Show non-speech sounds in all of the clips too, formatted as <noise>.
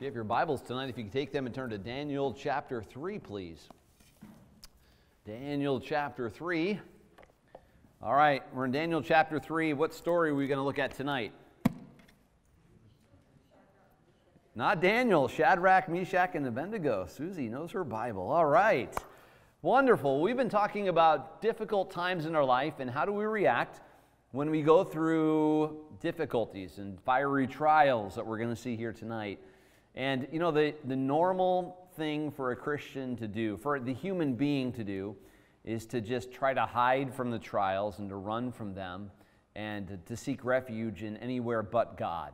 you have your Bibles tonight, if you can take them and turn to Daniel chapter 3, please. Daniel chapter 3. All right, we're in Daniel chapter 3. What story are we going to look at tonight? Not Daniel, Shadrach, Meshach, and Abednego. Susie knows her Bible. All right. Wonderful. We've been talking about difficult times in our life and how do we react when we go through difficulties and fiery trials that we're going to see here tonight. And you know, the, the normal thing for a Christian to do, for the human being to do, is to just try to hide from the trials and to run from them and to, seek refuge in anywhere but God.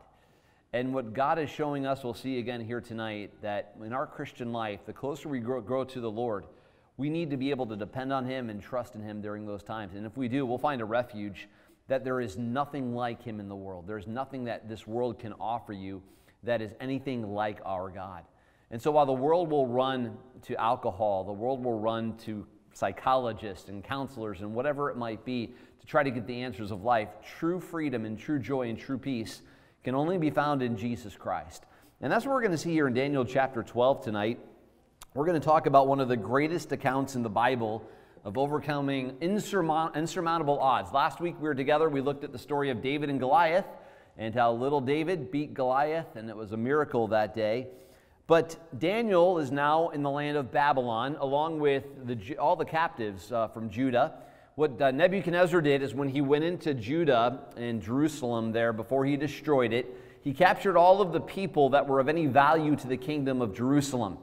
And what God is showing us, we'll see again here tonight, that in our Christian life, the closer we grow, grow to the Lord, we need to be able to depend on Him and trust in Him during those times. And if we do, we'll find a refuge that there is nothing like Him in the world. There's nothing that this world can offer you that is anything like our God. And so while the world will run to alcohol, the world will run to psychologists and counselors and whatever it might be to try to get the answers of life, true freedom and true joy and true peace can only be found in Jesus Christ. And that's what we're going to see here in Daniel chapter 12 tonight. We're going to talk about one of the greatest accounts in the Bible of overcoming insurmountable odds. Last week we were together, we looked at the story of David and Goliath and how little David beat Goliath, and it was a miracle that day. But Daniel is now in the land of Babylon, along with the, all the captives uh, from Judah. What uh, Nebuchadnezzar did is when he went into Judah and Jerusalem there before he destroyed it, he captured all of the people that were of any value to the kingdom of Jerusalem.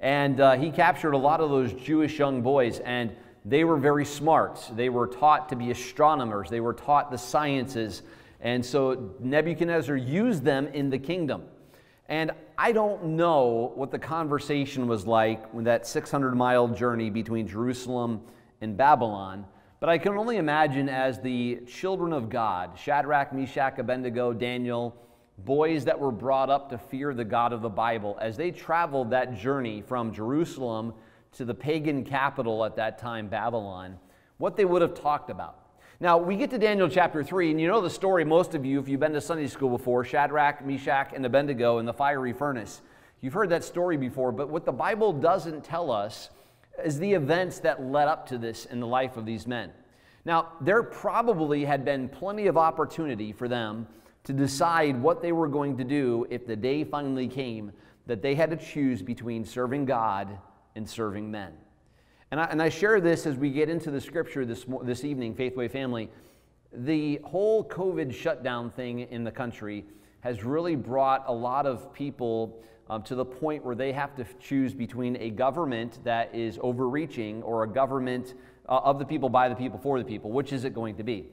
And uh, he captured a lot of those Jewish young boys, and they were very smart. They were taught to be astronomers, they were taught the sciences. And so Nebuchadnezzar used them in the kingdom. And I don't know what the conversation was like when that 600 mile journey between Jerusalem and Babylon, but I can only imagine as the children of God, Shadrach, Meshach, Abednego, Daniel, boys that were brought up to fear the God of the Bible, as they traveled that journey from Jerusalem to the pagan capital at that time, Babylon, what they would have talked about. Now, we get to Daniel chapter 3, and you know the story, most of you, if you've been to Sunday school before Shadrach, Meshach, and Abednego in the fiery furnace. You've heard that story before, but what the Bible doesn't tell us is the events that led up to this in the life of these men. Now, there probably had been plenty of opportunity for them to decide what they were going to do if the day finally came that they had to choose between serving God and serving men. And I, and I share this as we get into the scripture this, this evening, Faithway family. The whole COVID shutdown thing in the country has really brought a lot of people um, to the point where they have to choose between a government that is overreaching or a government uh, of the people, by the people, for the people. Which is it going to be?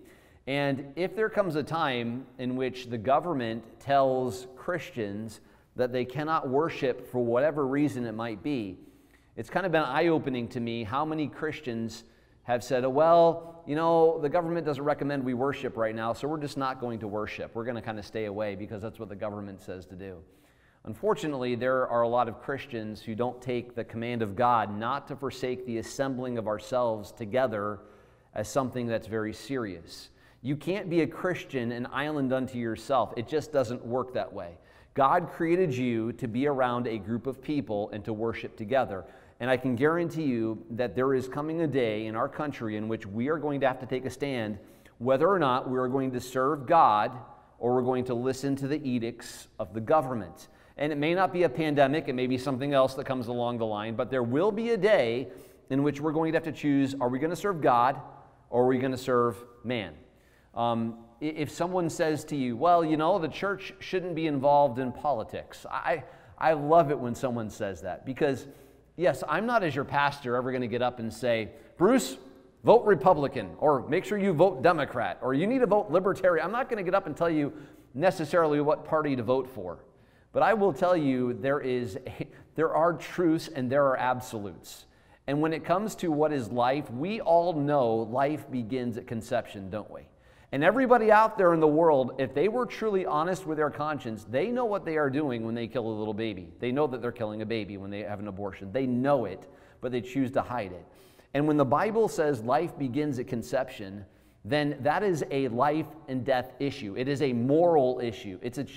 And if there comes a time in which the government tells Christians that they cannot worship for whatever reason it might be, it's kind of been eye opening to me how many Christians have said, oh, well, you know, the government doesn't recommend we worship right now, so we're just not going to worship. We're going to kind of stay away because that's what the government says to do. Unfortunately, there are a lot of Christians who don't take the command of God not to forsake the assembling of ourselves together as something that's very serious. You can't be a Christian an island unto yourself. It just doesn't work that way. God created you to be around a group of people and to worship together. And I can guarantee you that there is coming a day in our country in which we are going to have to take a stand whether or not we are going to serve God or we're going to listen to the edicts of the government. And it may not be a pandemic, it may be something else that comes along the line, but there will be a day in which we're going to have to choose are we going to serve God or are we going to serve man? Um, if someone says to you, well, you know, the church shouldn't be involved in politics, I, I love it when someone says that because yes, I'm not as your pastor ever going to get up and say, Bruce, vote Republican, or make sure you vote Democrat, or you need to vote Libertarian. I'm not going to get up and tell you necessarily what party to vote for. But I will tell you there, is a, there are truths and there are absolutes. And when it comes to what is life, we all know life begins at conception, don't we? And everybody out there in the world, if they were truly honest with their conscience, they know what they are doing when they kill a little baby. They know that they're killing a baby when they have an abortion. They know it, but they choose to hide it. And when the Bible says life begins at conception, then that is a life and death issue. It is a moral issue. It's a,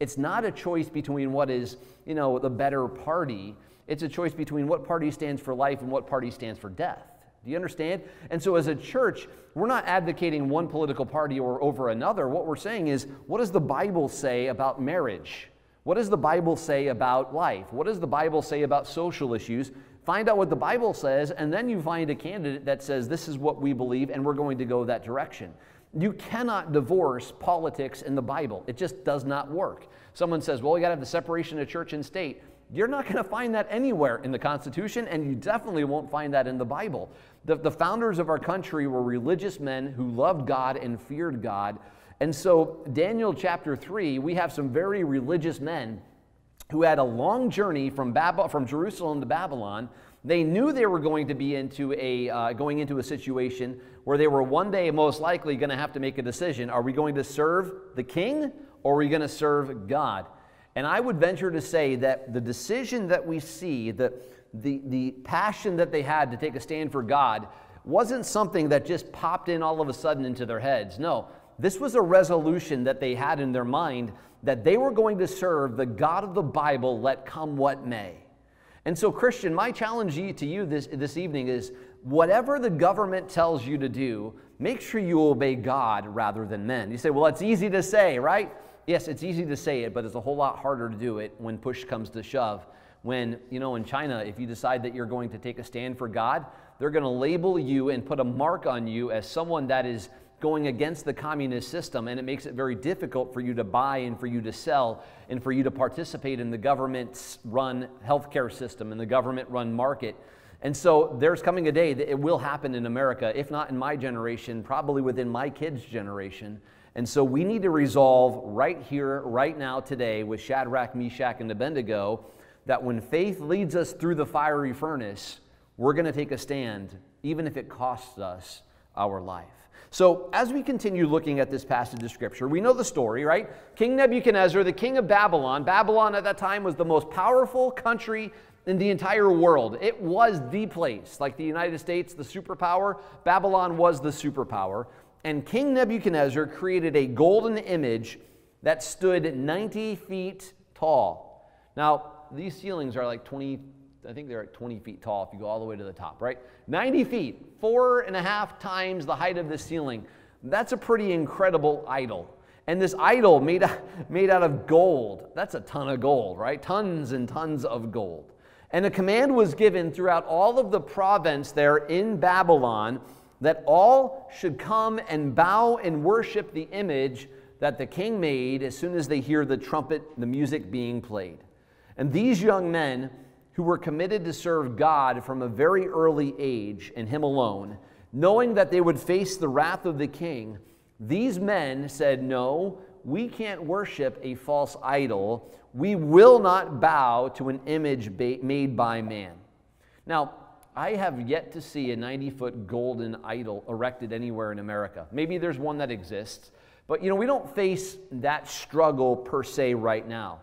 It's not a choice between what is, you know, the better party. It's a choice between what party stands for life and what party stands for death. Do you understand? And so, as a church, we're not advocating one political party or over another. What we're saying is, what does the Bible say about marriage? What does the Bible say about life? What does the Bible say about social issues? Find out what the Bible says, and then you find a candidate that says, This is what we believe, and we're going to go that direction. You cannot divorce politics in the Bible, it just does not work. Someone says, Well, you got to have the separation of church and state. You're not going to find that anywhere in the Constitution, and you definitely won't find that in the Bible. The, the founders of our country were religious men who loved God and feared God. And so, Daniel chapter 3, we have some very religious men who had a long journey from, Bab- from Jerusalem to Babylon. They knew they were going to be into a, uh, going into a situation where they were one day most likely going to have to make a decision. Are we going to serve the king or are we going to serve God? And I would venture to say that the decision that we see, the, the, the passion that they had to take a stand for God, wasn't something that just popped in all of a sudden into their heads. No, this was a resolution that they had in their mind that they were going to serve the God of the Bible, let come what may. And so, Christian, my challenge to you this, this evening is whatever the government tells you to do, make sure you obey God rather than men. You say, well, it's easy to say, right? Yes, it's easy to say it, but it's a whole lot harder to do it when push comes to shove. When, you know, in China, if you decide that you're going to take a stand for God, they're going to label you and put a mark on you as someone that is going against the communist system, and it makes it very difficult for you to buy and for you to sell and for you to participate in the government run healthcare system and the government run market. And so there's coming a day that it will happen in America, if not in my generation, probably within my kids' generation. And so we need to resolve right here, right now, today, with Shadrach, Meshach, and Abednego, that when faith leads us through the fiery furnace, we're going to take a stand, even if it costs us our life. So, as we continue looking at this passage of Scripture, we know the story, right? King Nebuchadnezzar, the king of Babylon, Babylon at that time was the most powerful country in the entire world. It was the place. Like the United States, the superpower, Babylon was the superpower. And King Nebuchadnezzar created a golden image that stood 90 feet tall. Now, these ceilings are like 20, I think they're at 20 feet tall if you go all the way to the top, right? 90 feet, four and a half times the height of the ceiling. That's a pretty incredible idol. And this idol made, <laughs> made out of gold, that's a ton of gold, right? Tons and tons of gold. And a command was given throughout all of the province there in Babylon that all should come and bow and worship the image that the king made as soon as they hear the trumpet, the music being played. And these young men who were committed to serve God from a very early age and Him alone, knowing that they would face the wrath of the king, these men said, No, we can't worship a false idol. We will not bow to an image made by man. Now, I have yet to see a 90 foot golden idol erected anywhere in America. Maybe there's one that exists, but you know, we don't face that struggle per se right now.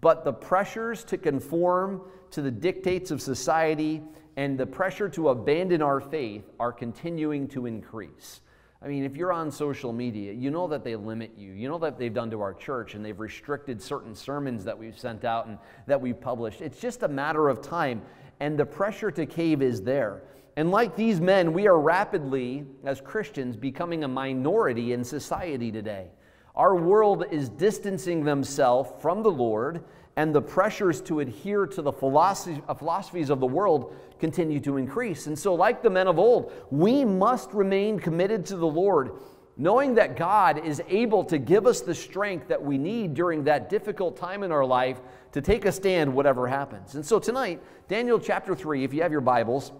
But the pressures to conform to the dictates of society and the pressure to abandon our faith are continuing to increase. I mean, if you're on social media, you know that they limit you. You know that they've done to our church and they've restricted certain sermons that we've sent out and that we've published. It's just a matter of time and the pressure to cave is there. And like these men, we are rapidly, as Christians, becoming a minority in society today. Our world is distancing themselves from the Lord, and the pressures to adhere to the uh, philosophies of the world continue to increase. And so, like the men of old, we must remain committed to the Lord, knowing that God is able to give us the strength that we need during that difficult time in our life to take a stand, whatever happens. And so, tonight, Daniel chapter 3, if you have your Bibles,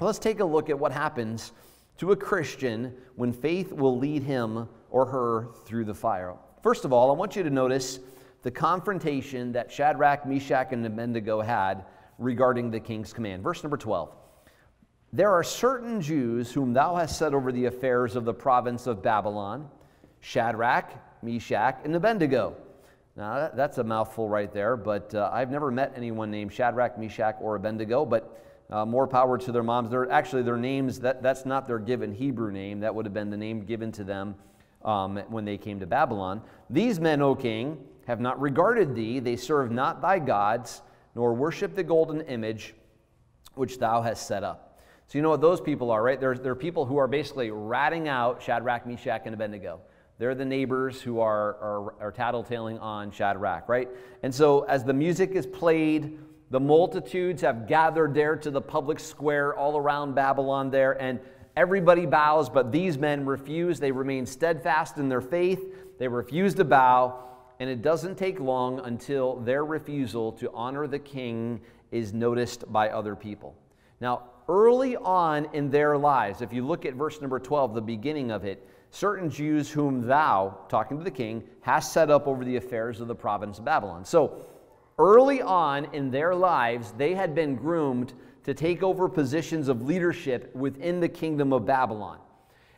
let's take a look at what happens to a Christian when faith will lead him or her through the fire. First of all, I want you to notice the confrontation that Shadrach, Meshach, and Abednego had regarding the king's command. Verse number 12. There are certain Jews whom thou hast set over the affairs of the province of Babylon Shadrach, Meshach, and Abednego. Now, that's a mouthful right there, but uh, I've never met anyone named Shadrach, Meshach, or Abednego, but uh, more power to their moms. They're actually their names, that, that's not their given Hebrew name. That would have been the name given to them um, when they came to Babylon. These men, O king, have not regarded thee, they serve not thy gods, nor worship the golden image which thou hast set up. So you know what those people are, right? They're, they're people who are basically ratting out Shadrach, Meshach, and Abednego. They're the neighbors who are, are, are tattletaling on Shadrach, right? And so as the music is played, the multitudes have gathered there to the public square all around Babylon there, and everybody bows, but these men refuse. They remain steadfast in their faith. They refuse to bow, and it doesn't take long until their refusal to honor the king is noticed by other people. Now, early on in their lives, if you look at verse number 12, the beginning of it, certain Jews whom thou, talking to the king, hast set up over the affairs of the province of Babylon. So, Early on in their lives, they had been groomed to take over positions of leadership within the kingdom of Babylon.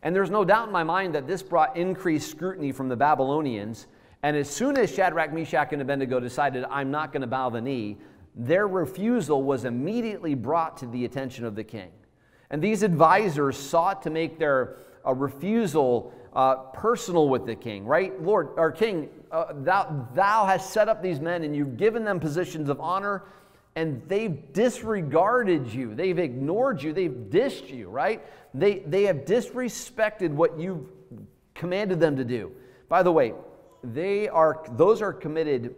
And there's no doubt in my mind that this brought increased scrutiny from the Babylonians. And as soon as Shadrach, Meshach, and Abednego decided, I'm not going to bow the knee, their refusal was immediately brought to the attention of the king. And these advisors sought to make their a refusal uh, personal with the king, right? Lord, our king, uh, thou, thou hast set up these men and you've given them positions of honor, and they've disregarded you. They've ignored you. They've dished you, right? They, they have disrespected what you've commanded them to do. By the way, they are, those are committed,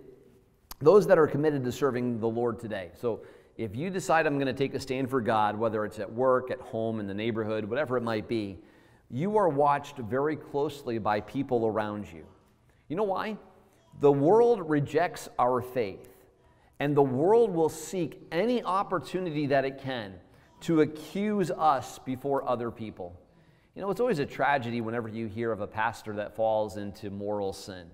those that are committed to serving the Lord today. So if you decide I'm going to take a stand for God, whether it's at work, at home, in the neighborhood, whatever it might be, you are watched very closely by people around you. You know why? The world rejects our faith, and the world will seek any opportunity that it can to accuse us before other people. You know, it's always a tragedy whenever you hear of a pastor that falls into moral sin.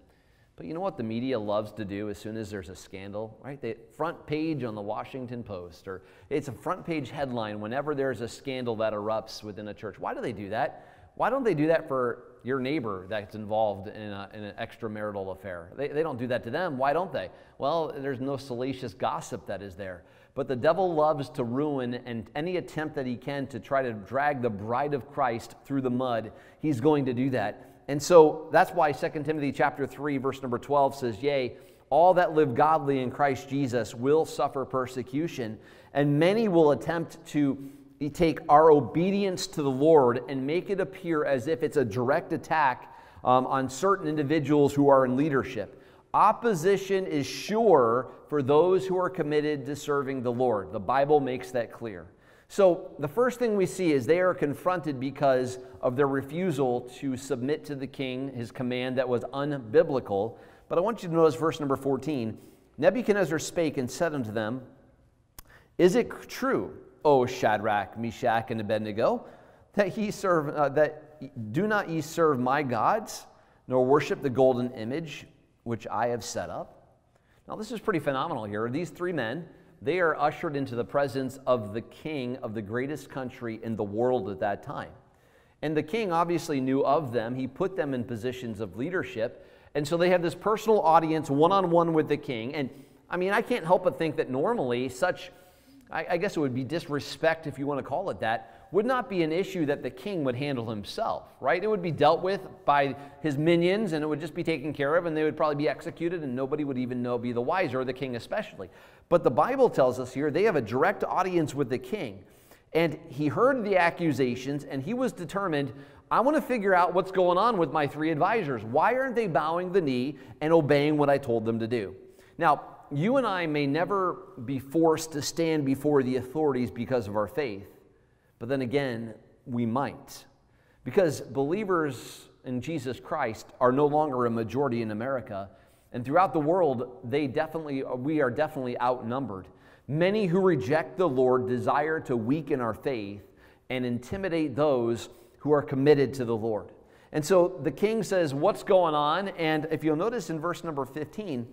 But you know what the media loves to do as soon as there's a scandal, right? The front page on the Washington Post, or it's a front page headline whenever there's a scandal that erupts within a church. Why do they do that? Why don't they do that for your neighbor that's involved in, a, in an extramarital affair? They, they don't do that to them. Why don't they? Well, there's no salacious gossip that is there. But the devil loves to ruin and any attempt that he can to try to drag the bride of Christ through the mud, he's going to do that. And so that's why 2 Timothy chapter 3 verse number 12 says, "Yea, all that live godly in Christ Jesus will suffer persecution, and many will attempt to take our obedience to the Lord and make it appear as if it's a direct attack um, on certain individuals who are in leadership. Opposition is sure for those who are committed to serving the Lord. The Bible makes that clear. So, the first thing we see is they are confronted because of their refusal to submit to the king, his command that was unbiblical. But I want you to notice verse number 14. Nebuchadnezzar spake and said unto them, Is it true? O Shadrach, Meshach, and Abednego, that ye serve uh, that do not ye serve my gods, nor worship the golden image which I have set up. Now this is pretty phenomenal here. These three men, they are ushered into the presence of the king of the greatest country in the world at that time. And the king obviously knew of them. He put them in positions of leadership. And so they have this personal audience one on one with the king. And I mean, I can't help but think that normally such I, I guess it would be disrespect, if you want to call it that, would not be an issue that the king would handle himself, right? It would be dealt with by his minions and it would just be taken care of and they would probably be executed and nobody would even know, be the wiser, the king especially. But the Bible tells us here they have a direct audience with the king. And he heard the accusations and he was determined, I want to figure out what's going on with my three advisors. Why aren't they bowing the knee and obeying what I told them to do? Now, you and I may never be forced to stand before the authorities because of our faith, but then again, we might. Because believers in Jesus Christ are no longer a majority in America, and throughout the world, they definitely, we are definitely outnumbered. Many who reject the Lord desire to weaken our faith and intimidate those who are committed to the Lord. And so the king says, What's going on? And if you'll notice in verse number 15,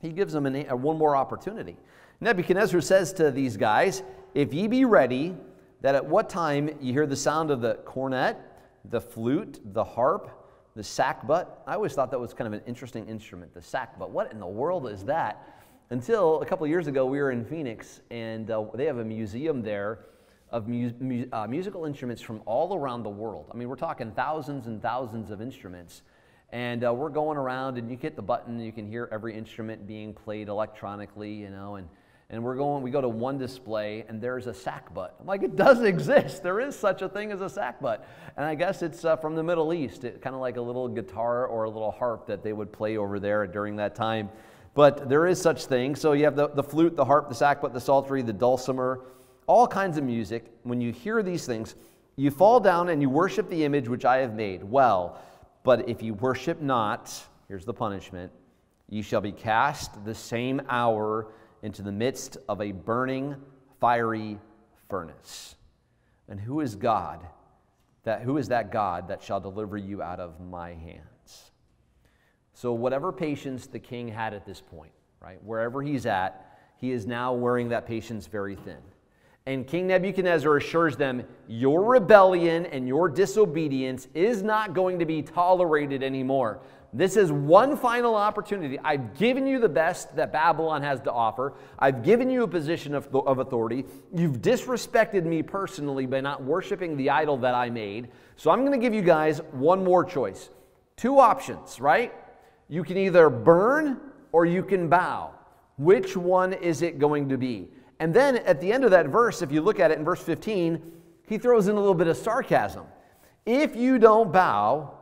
he gives them an, a, one more opportunity. Nebuchadnezzar says to these guys, If ye be ready, that at what time you hear the sound of the cornet, the flute, the harp, the sackbut. I always thought that was kind of an interesting instrument, the sackbut. What in the world is that? Until a couple years ago, we were in Phoenix, and uh, they have a museum there of mu mu uh, musical instruments from all around the world. I mean, we're talking thousands and thousands of instruments. And uh, we're going around, and you hit the button, and you can hear every instrument being played electronically, you know, and and we're going, we go to one display and there's a sackbut. I'm like, it does exist. There is such a thing as a sackbut. And I guess it's uh, from the Middle East, it, kind of like a little guitar or a little harp that they would play over there during that time. But there is such thing. So you have the, the flute, the harp, the sackbut, the psaltery, the dulcimer, all kinds of music. When you hear these things, you fall down and you worship the image which I have made. Well, but if you worship not, here's the punishment, you shall be cast the same hour into the midst of a burning, fiery furnace. And who is God? That, who is that God that shall deliver you out of my hands? So, whatever patience the king had at this point, right, wherever he's at, he is now wearing that patience very thin. And King Nebuchadnezzar assures them, Your rebellion and your disobedience is not going to be tolerated anymore. This is one final opportunity. I've given you the best that Babylon has to offer. I've given you a position of, of authority. You've disrespected me personally by not worshiping the idol that I made. So I'm going to give you guys one more choice. Two options, right? You can either burn or you can bow. Which one is it going to be? And then at the end of that verse, if you look at it in verse 15, he throws in a little bit of sarcasm. If you don't bow,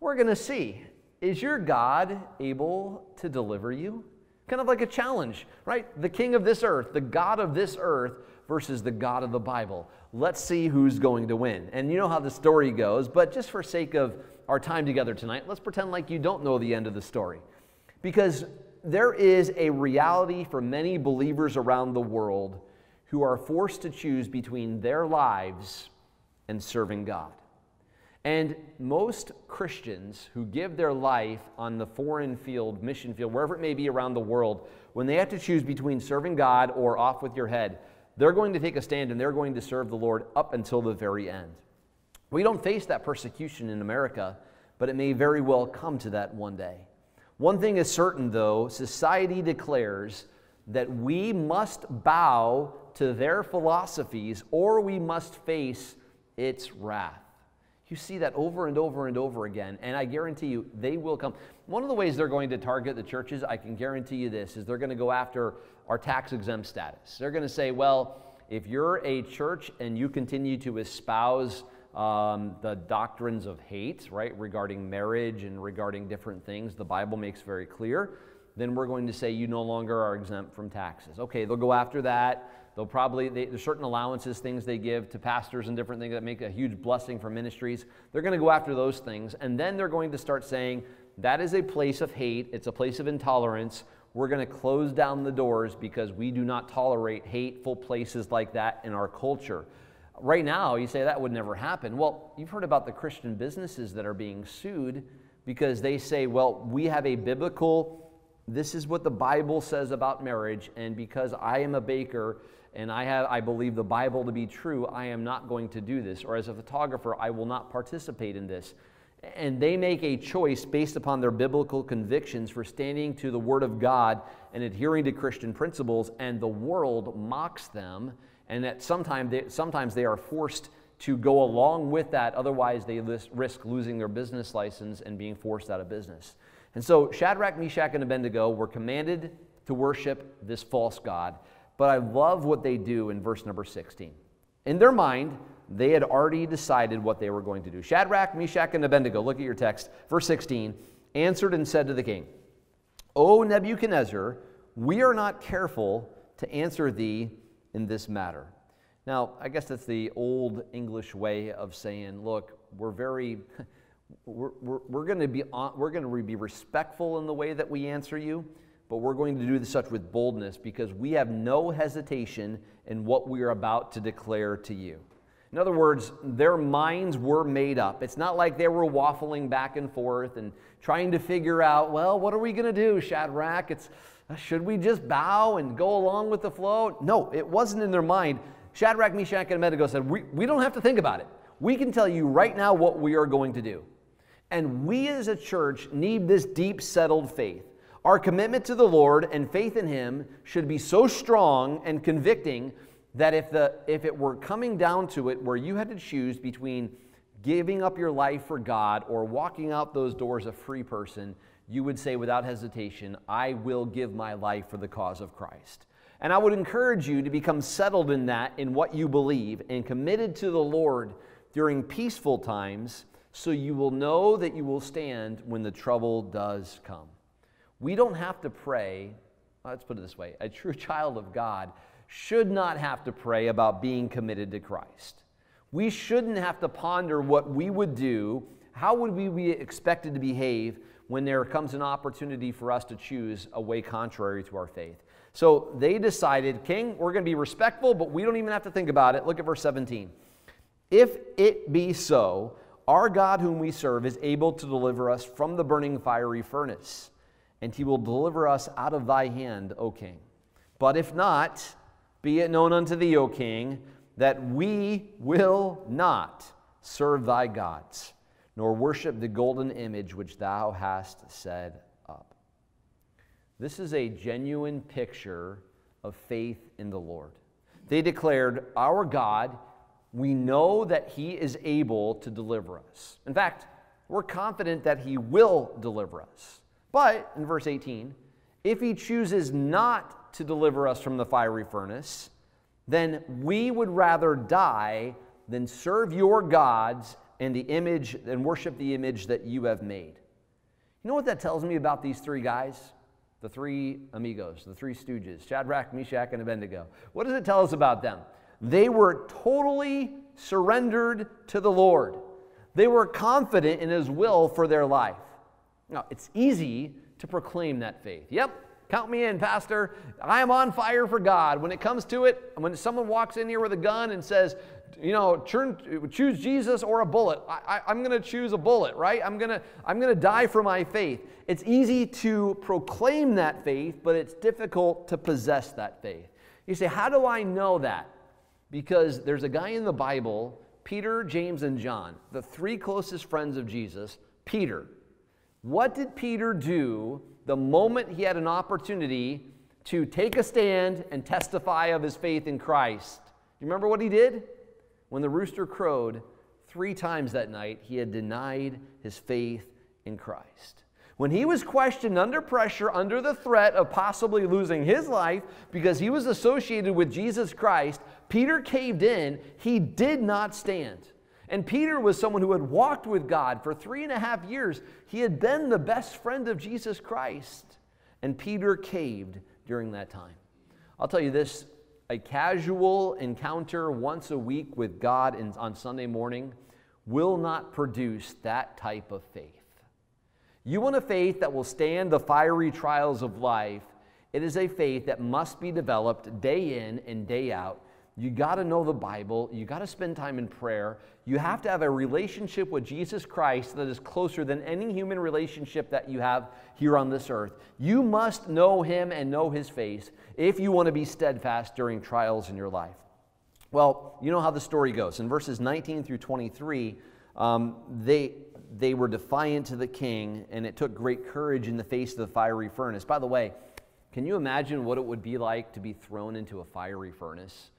we're going to see. Is your God able to deliver you? Kind of like a challenge, right? The king of this earth, the God of this earth versus the God of the Bible. Let's see who's going to win. And you know how the story goes, but just for sake of our time together tonight, let's pretend like you don't know the end of the story. Because there is a reality for many believers around the world who are forced to choose between their lives and serving God. And most Christians who give their life on the foreign field, mission field, wherever it may be around the world, when they have to choose between serving God or off with your head, they're going to take a stand and they're going to serve the Lord up until the very end. We don't face that persecution in America, but it may very well come to that one day. One thing is certain, though society declares that we must bow to their philosophies or we must face its wrath. You see that over and over and over again, and I guarantee you they will come. One of the ways they're going to target the churches, I can guarantee you this, is they're going to go after our tax exempt status. They're going to say, well, if you're a church and you continue to espouse um, the doctrines of hate, right, regarding marriage and regarding different things, the Bible makes very clear, then we're going to say you no longer are exempt from taxes. Okay, they'll go after that. They'll probably, they, there's certain allowances, things they give to pastors and different things that make a huge blessing for ministries. They're going to go after those things. And then they're going to start saying, that is a place of hate, it's a place of intolerance. We're going to close down the doors because we do not tolerate hateful places like that in our culture. Right now, you say that would never happen. Well, you've heard about the Christian businesses that are being sued because they say, well, we have a biblical, this is what the Bible says about marriage, and because I am a baker, and I, have, I believe the Bible to be true, I am not going to do this. Or as a photographer, I will not participate in this. And they make a choice based upon their biblical convictions for standing to the Word of God and adhering to Christian principles, and the world mocks them, and that sometimes they, sometimes they are forced to go along with that, otherwise, they risk losing their business license and being forced out of business. And so, Shadrach, Meshach, and Abednego were commanded to worship this false God. But I love what they do in verse number 16. In their mind, they had already decided what they were going to do. Shadrach, Meshach, and Abednego, look at your text, verse 16, answered and said to the king, O Nebuchadnezzar, we are not careful to answer thee in this matter. Now, I guess that's the old English way of saying, look, we're very, <laughs> we're, we're, we're going to be, we're going to be respectful in the way that we answer you, but we're going to do this such with boldness because we have no hesitation in what we are about to declare to you. In other words, their minds were made up. It's not like they were waffling back and forth and trying to figure out, well, what are we going to do, Shadrach? It's, uh, should we just bow and go along with the flow? No, it wasn't in their mind. Shadrach, Meshach, and Abednego said, we, we don't have to think about it. We can tell you right now what we are going to do. And we as a church need this deep settled faith. Our commitment to the Lord and faith in Him should be so strong and convicting that if, the, if it were coming down to it where you had to choose between giving up your life for God or walking out those doors a free person, you would say without hesitation, I will give my life for the cause of Christ. And I would encourage you to become settled in that, in what you believe, and committed to the Lord during peaceful times, so you will know that you will stand when the trouble does come. We don't have to pray, let's put it this way a true <laughs> child of God should not have to pray about being committed to Christ. We shouldn't have to ponder what we would do, how would we be expected to behave when there comes an opportunity for us to choose a way contrary to our faith. So they decided, King, we're going to be respectful, but we don't even have to think about it. Look at verse 17. If it be so, our God, whom we serve, is able to deliver us from the burning fiery furnace, and he will deliver us out of thy hand, O king. But if not, be it known unto thee, O king, that we will not serve thy gods, nor worship the golden image which thou hast set up. This is a genuine picture of faith in the Lord. They declared, Our God, we know that He is able to deliver us. In fact, we're confident that He will deliver us. But, in verse 18, if He chooses not to deliver us from the fiery furnace, then we would rather die than serve your gods and the image and worship the image that you have made. You know what that tells me about these three guys? The three amigos, the three stooges, Shadrach, Meshach, and Abednego. What does it tell us about them? They were totally surrendered to the Lord. They were confident in His will for their life. Now, it's easy to proclaim that faith. Yep, Count me in, Pastor. I am on fire for God. When it comes to it, when someone walks in here with a gun and says, you know, turn, choose Jesus or a bullet. I, am going to choose a bullet, right? I'm going to I'm going to die for my faith. It's easy to proclaim that faith, but it's difficult to possess that faith. You say, how do I know that? Because there's a guy in the Bible, Peter, James, and John, the three closest friends of Jesus. Peter. What did Peter do the moment he had an opportunity to take a stand and testify of his faith in Christ. Do you remember what he did? When the rooster crowed three times that night, he had denied his faith in Christ. When he was questioned under pressure, under the threat of possibly losing his life because he was associated with Jesus Christ, Peter caved in. He did not stand. And Peter was someone who had walked with God for three and a half years. He had been the best friend of Jesus Christ. And Peter caved during that time. I'll tell you this a casual encounter once a week with God in, on Sunday morning will not produce that type of faith. You want a faith that will stand the fiery trials of life. It is a faith that must be developed day in and day out you got to know the Bible. You got to spend time in prayer. You have to have a relationship with Jesus Christ that is closer than any human relationship that you have here on this earth. You must know Him and know His face if you want to be steadfast during trials in your life. Well, you know how the story goes. In verses 19 through 23, um, they, they were defiant to the king, and it took great courage in the face of the fiery furnace. By the way, can you imagine what it would be like to be thrown into a fiery furnace?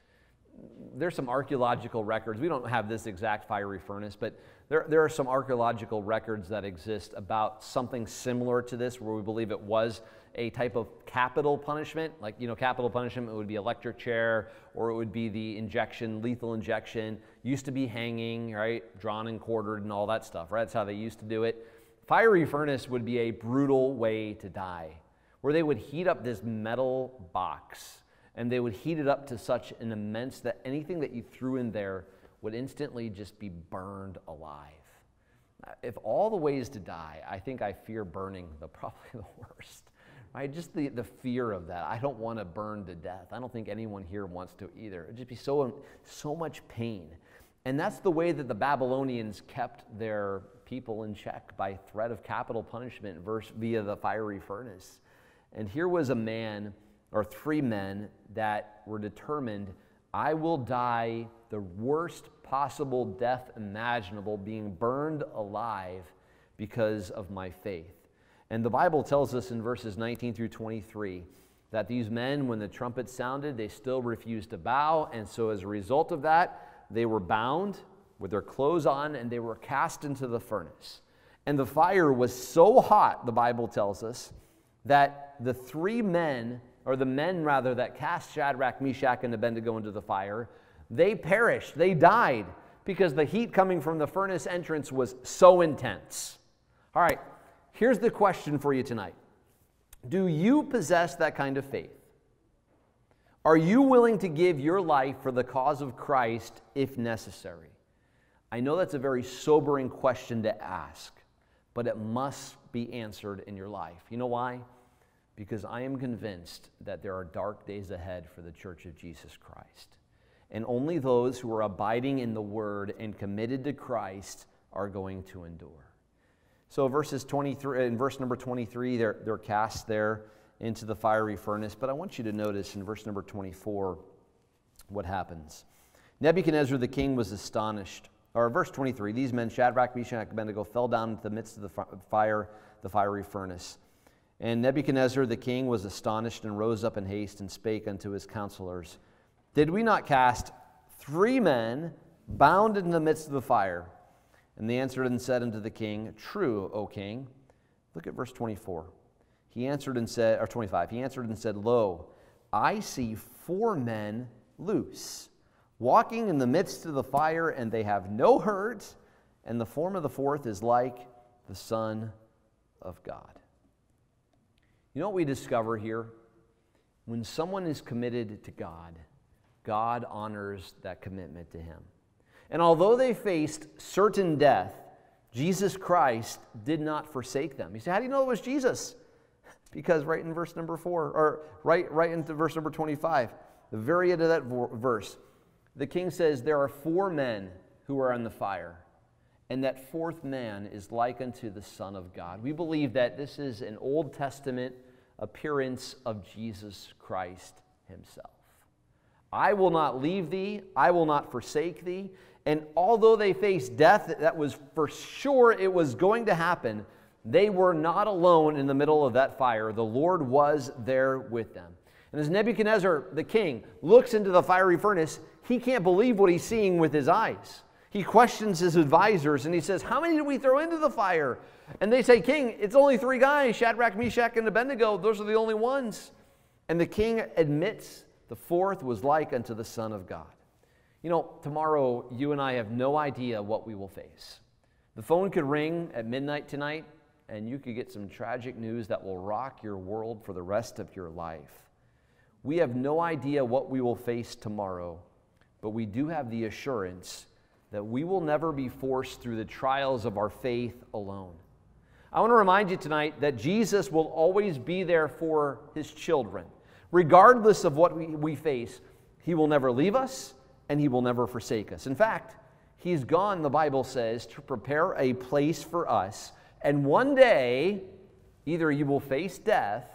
There's some archaeological records. We don't have this exact fiery furnace, but there, there are some archaeological records that exist about something similar to this where we believe it was a type of capital punishment. Like, you know, capital punishment would be electric chair or it would be the injection, lethal injection. Used to be hanging, right? Drawn and quartered and all that stuff, right? That's how they used to do it. Fiery furnace would be a brutal way to die where they would heat up this metal box and they would heat it up to such an immense that anything that you threw in there would instantly just be burned alive. If all the ways to die, I think I fear burning the <laughs> probably the worst. Right? Just the, the fear of that. I don't want to burn to death. I don't think anyone here wants to either. It'd just be so so much pain. And that's the way that the Babylonians kept their people in check by threat of capital punishment verse via the fiery furnace. And here was a man or three men that were determined I will die the worst possible death imaginable, being burned alive because of my faith. And the Bible tells us in verses 19 through 23 that these men, when the trumpet sounded, they still refused to bow. And so, as a result of that, they were bound, with their clothes on, and they were cast into the furnace. And the fire was so hot, the Bible tells us, that the three men, or the men rather, that cast Shadrach, Meshach, and Abednego into the fire, they perished. They died because the heat coming from the furnace entrance was so intense. All right, here's the question for you tonight Do you possess that kind of faith? Are you willing to give your life for the cause of Christ if necessary? I know that's a very sobering question to ask, but it must be answered in your life. You know why? Because I am convinced that there are dark days ahead for the Church of Jesus Christ. And only those who are abiding in the Word and committed to Christ are going to endure. So, verses 23, in verse number 23, they're, they're cast there into the fiery furnace. But I want you to notice in verse number 24 what happens. Nebuchadnezzar the king was astonished. Or verse 23 these men, Shadrach, Meshach, and Abednego, fell down into the midst of the fire, the fiery furnace. And Nebuchadnezzar the king was astonished and rose up in haste and spake unto his counselors Did we not cast three men bound in the midst of the fire? And they answered and said unto the king, True, O king. Look at verse 24. He answered and said, or 25, he answered and said, Lo, I see four men loose, walking in the midst of the fire, and they have no hurt, and the form of the fourth is like the Son of God. You know what we discover here? When someone is committed to God, God honors that commitment to him. And although they faced certain death, Jesus Christ did not forsake them. You say, How do you know it was Jesus? <laughs> Because right in verse number four, or right, right into verse number 25, the very end of that verse, the king says, There are four men who are on the fire, and that fourth man is like unto the Son of God. We believe that this is an Old Testament appearance of Jesus Christ himself. I will not leave thee, I will not forsake thee. And although they faced death, that was for sure it was going to happen they were not alone in the middle of that fire. The Lord was there with them. And as Nebuchadnezzar, the king, looks into the fiery furnace, he can't believe what he's seeing with his eyes. He questions his advisors and he says, How many did we throw into the fire? And they say, King, it's only three guys Shadrach, Meshach, and Abednego. Those are the only ones. And the king admits the fourth was like unto the Son of God. You know, tomorrow you and I have no idea what we will face. The phone could ring at midnight tonight and you could get some tragic news that will rock your world for the rest of your life. We have no idea what we will face tomorrow, but we do have the assurance that we will never be forced through the trials of our faith alone. I want to remind you tonight that Jesus will always be there for his children. Regardless of what we, we face, he will never leave us and he will never forsake us. In fact, he's gone, the Bible says, to prepare a place for us and one day, either you will face death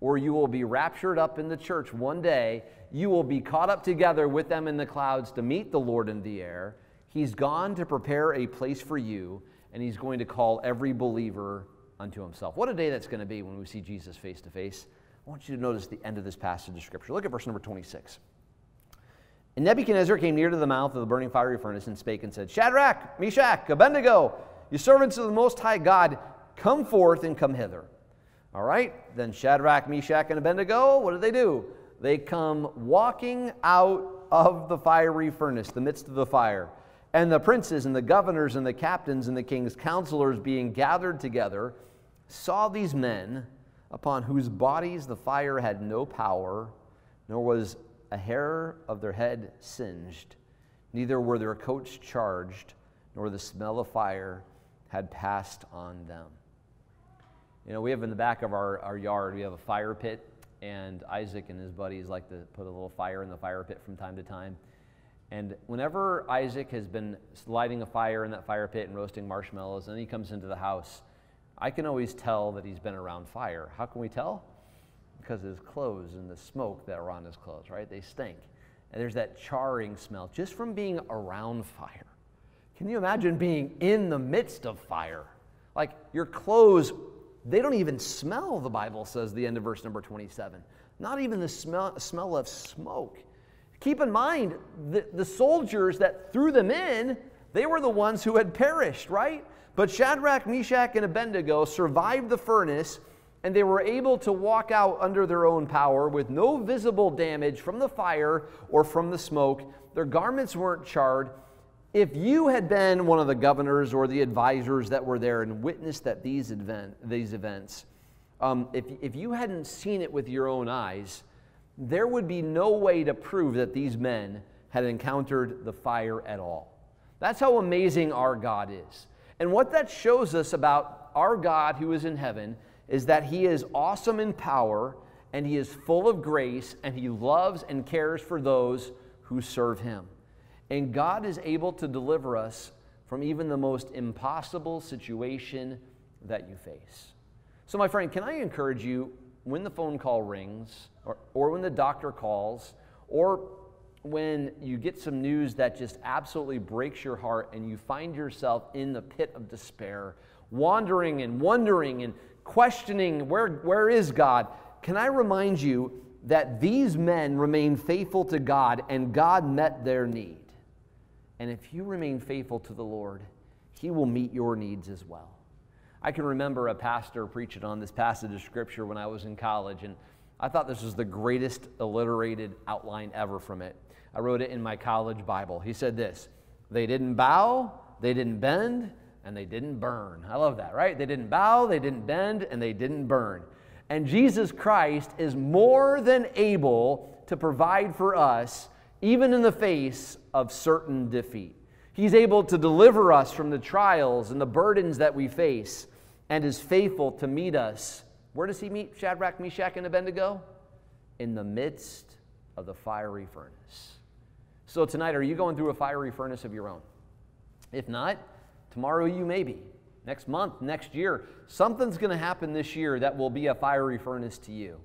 or you will be raptured up in the church one day. You will be caught up together with them in the clouds to meet the Lord in the air. He's gone to prepare a place for you, and He's going to call every believer unto Himself. What a day that's going to be when we see Jesus face to face. I want you to notice the end of this passage of Scripture. Look at verse number 26. And Nebuchadnezzar came near to the mouth of the burning fiery furnace and spake and said, Shadrach, Meshach, Abednego, you servants of the Most High God, come forth and come hither. All right, then Shadrach, Meshach, and Abednego, what do they do? They come walking out of the fiery furnace, the midst of the fire. And the princes and the governors and the captains and the king's counselors being gathered together saw these men upon whose bodies the fire had no power, nor was a hair of their head singed, neither were their coats charged, nor the smell of fire had passed on them. You know, we have in the back of our, our yard, we have a fire pit, and Isaac and his buddies like to put a little fire in the fire pit from time to time. And whenever Isaac has been lighting a fire in that fire pit and roasting marshmallows, and he comes into the house, I can always tell that he's been around fire. How can we tell? Because of his clothes and the smoke that are on his clothes, right? They stink. And there's that charring smell just from being around fire. Can you imagine being in the midst of fire? Like your clothes, they don't even smell, the Bible says, the end of verse number 27. Not even the smell, smell of smoke. Keep in mind, the, the soldiers that threw them in, They were the ones who had perished, right? But Shadrach, Meshach, and Abednego survived the furnace and they were able to walk out under their own power with no visible damage from the fire or from the smoke. Their garments weren't charred. If you had been one of the governors or the advisors that were there and witnessed that these, event, these events, um, if, if you hadn't seen it with your own eyes, there would be no way to prove that these men had encountered the fire at all. That's how amazing our God is. And what that shows us about our God who is in heaven is that He is awesome in power and He is full of grace and He loves and cares for those who serve Him. And God is able to deliver us from even the most impossible situation that you face. So, my friend, can I encourage you when the phone call rings, or, or when the doctor calls, or when you get some news that just absolutely breaks your heart and you find yourself in the pit of despair, wandering and wondering and questioning where, where is God, can I remind you that these men remained faithful to God and God met their need? And if you remain faithful to the Lord, He will meet your needs as well. I can remember a pastor preaching on this passage of Scripture when I was in college, and I thought this was the greatest alliterated outline ever from it. I wrote it in my college Bible. He said this They didn't bow, they didn't bend, and they didn't burn. I love that, right? They didn't bow, they didn't bend, and they didn't burn. And Jesus Christ is more than able to provide for us, even in the face of certain defeat. He's able to deliver us from the trials and the burdens that we face, and is faithful to meet us. Where does he meet Shadrach, Meshach, and Abednego? In the midst of the fiery furnace. So, tonight, are you going through a fiery furnace of your own? If not, tomorrow you may be. Next month, next year, something's going to happen this year that will be a fiery furnace to you.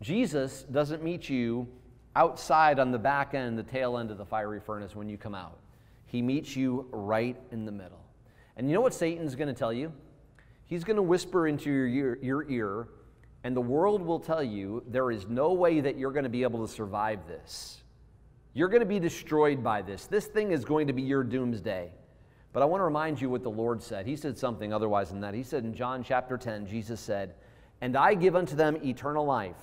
Jesus doesn't meet you outside on the back end, the tail end of the fiery furnace when you come out. He meets you right in the middle. And you know what Satan's going to tell you? He's going to whisper into your ear, your ear, and the world will tell you there is no way that you're going to be able to survive this. You're going to be destroyed by this. This thing is going to be your doomsday. But I want to remind you what the Lord said. He said something otherwise than that. He said in John chapter 10, Jesus said, And I give unto them eternal life,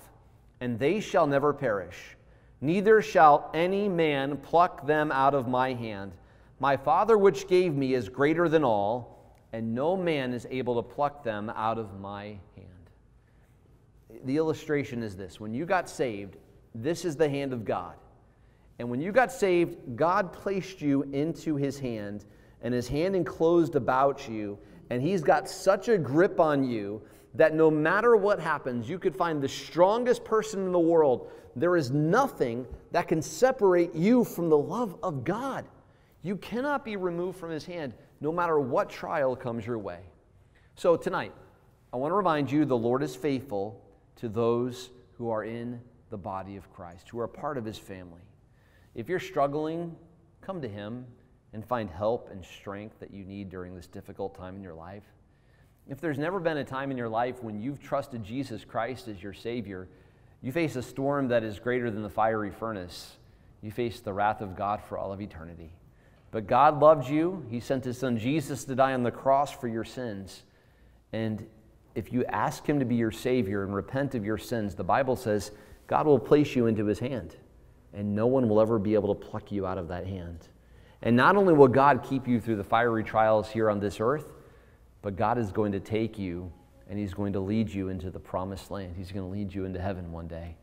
and they shall never perish, neither shall any man pluck them out of my hand. My Father which gave me is greater than all, and no man is able to pluck them out of my hand. The illustration is this when you got saved, this is the hand of God. And when you got saved, God placed you into his hand, and his hand enclosed about you, and he's got such a grip on you that no matter what happens, you could find the strongest person in the world. There is nothing that can separate you from the love of God. You cannot be removed from his hand no matter what trial comes your way. So tonight, I want to remind you the Lord is faithful to those who are in the body of Christ, who are part of his family. If you're struggling, come to Him and find help and strength that you need during this difficult time in your life. If there's never been a time in your life when you've trusted Jesus Christ as your Savior, you face a storm that is greater than the fiery furnace. You face the wrath of God for all of eternity. But God loved you. He sent His Son Jesus to die on the cross for your sins. And if you ask Him to be your Savior and repent of your sins, the Bible says God will place you into His hand and no one will ever be able to pluck you out of that hand. And not only will God keep you through the fiery trials here on this earth, but God is going to take you and He's going to lead you into the promised land. He's going to lead you into heaven one day.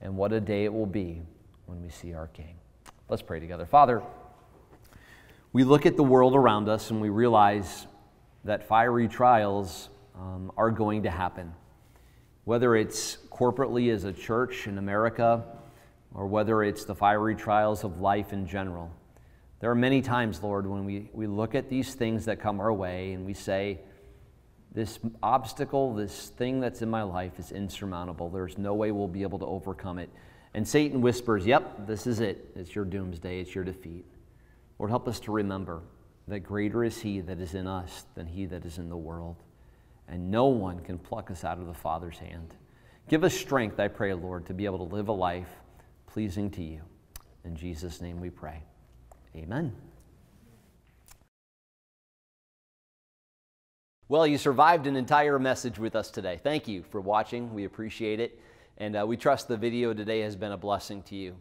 And what a day it will be when we see our King. Let's pray together. Father, we look at the world around us and we realize that fiery trials um, are going to happen. Whether it's corporately as a church in America, or whether it's the fiery trials of life in general. There are many times, Lord, when we, we look at these things that come our way and we say, This obstacle, this thing that's in my life is insurmountable. There's no way we'll be able to overcome it. And Satan whispers, Yep, this is it. It's your doomsday, it's your defeat. Lord, help us to remember that greater is He that is in us than He that is in the world. And no one can pluck us out of the Father's hand. Give us strength, I pray, Lord, to be able to live a life pleasing to you. In Jesus' name we pray. Amen. Well, you survived an entire message with us today. Thank you for watching. We appreciate it. And uh, we trust the video today has been a blessing to you.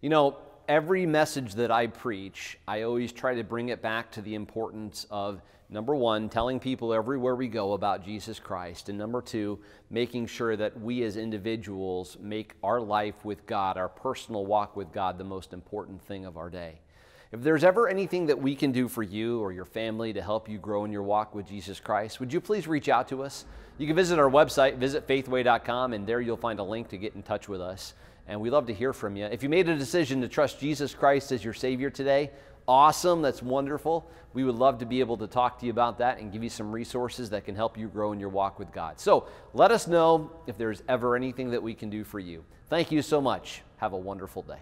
You know, every message that I preach, I always try to bring it back to the importance of number one, telling people everywhere we go about Jesus Christ, and number two, making sure that we as individuals make our life with God, our personal walk with God, the most important thing of our day. If there's ever anything that we can do for you or your family to help you grow in your walk with Jesus Christ, would you please reach out to us? You can visit our website, visit faithway.com, and there you'll find a link to get in touch with us. And we love to hear from you. If you made a decision to trust Jesus Christ as your Savior today, awesome. That's wonderful. We would love to be able to talk to you about that and give you some resources that can help you grow in your walk with God. So let us know if there's ever anything that we can do for you. Thank you so much. Have a wonderful day.